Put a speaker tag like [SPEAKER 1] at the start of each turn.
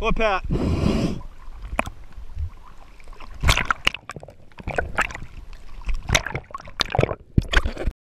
[SPEAKER 1] What, Pat?